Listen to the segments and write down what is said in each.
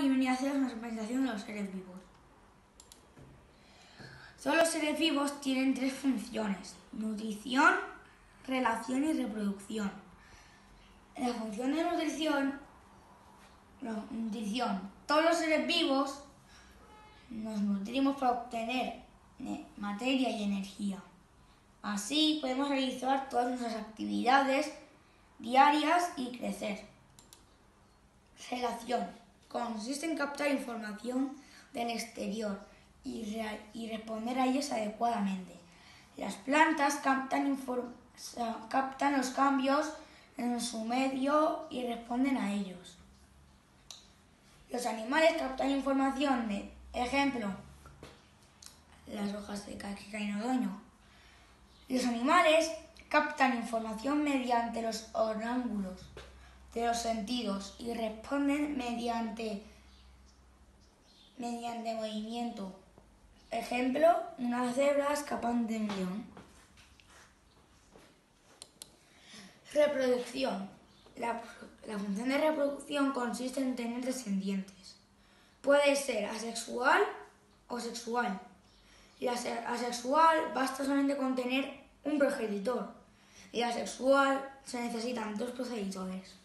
Y venía a haceros una presentación de los seres vivos. Todos los seres vivos tienen tres funciones, nutrición, relación y reproducción. La función de nutrición, no, nutrición, todos los seres vivos nos nutrimos para obtener eh, materia y energía. Así podemos realizar todas nuestras actividades diarias y crecer. Relación. Consiste en captar información del exterior y, responder a ellos adecuadamente. Las plantas captan, los cambios en su medio y responden a ellos. Los animales captan información de, ejemplo, las hojas de otoño. Los animales captan información mediante los orángulos de los sentidos y responden mediante, mediante movimiento. Ejemplo, unas cebras escapan de un león. Reproducción. La, la función de reproducción consiste en tener descendientes. Puede ser asexual o sexual. La asexual basta solamente con tener un progenitor y asexual se necesitan dos progenitores.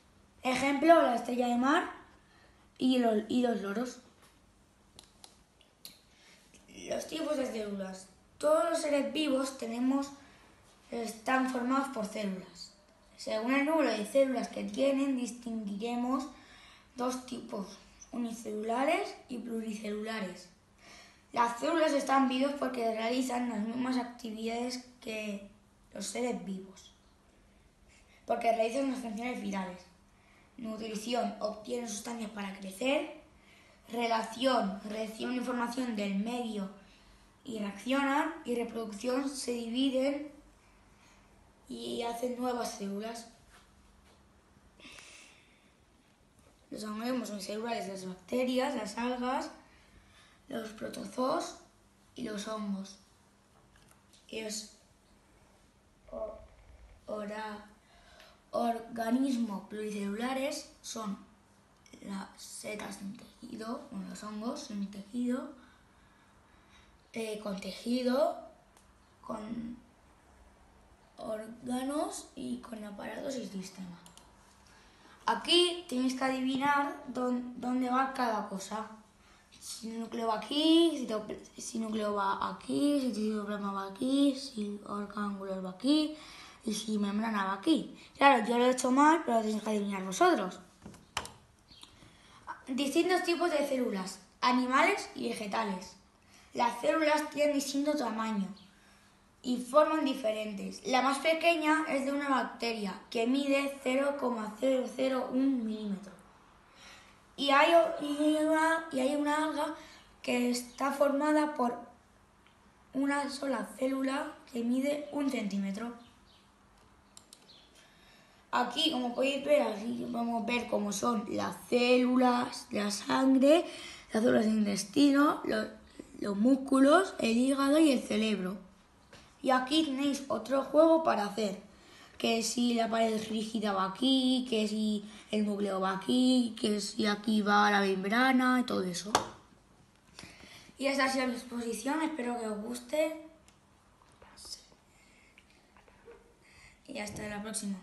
Ejemplo, la estrella de mar y los, y los loros. Los tipos de células. Todos los seres vivos tenemos, están formados por células. Según el número de células que tienen, distinguiremos dos tipos, unicelulares y pluricelulares. Las células están vivas porque realizan las mismas actividades que los seres vivos, porque realizan las funciones vitales nutrición, obtienen sustancias para crecer, relación, reciben información del medio y reaccionan, y reproducción, se dividen y hacen nuevas células. Los organismos son celulares las bacterias, las algas, los protozoos y los hongos. Y es ora organismos pluricelulares son las setas un tejido, los hongos un tejido, eh, con tejido, con órganos y con aparatos y sistema. Aquí tenéis que adivinar dónde, va cada cosa. Si núcleo va aquí, si, el núcleo va aquí, si el citoplasma va aquí, si el orgánulo va aquí, y si membrana va aquí. Claro, yo lo he hecho mal, pero lo tenéis que adivinar vosotros. Distintos tipos de células, animales y vegetales. Las células tienen distinto tamaño y forman diferentes. La más pequeña es de una bacteria que mide 0,001 milímetro. Y hay, una, y hay una alga que está formada por una sola célula que mide un centímetro. Aquí, como podéis ver, vamos a ver cómo son las células de la sangre, las células del intestino, los, músculos, el hígado y el cerebro. Y aquí tenéis otro juego para hacer. Que si la pared rígida va aquí, que si el núcleo va aquí, que si aquí va la membrana y todo eso. Y esta ha sido mi exposición, espero que os guste. Y hasta la próxima.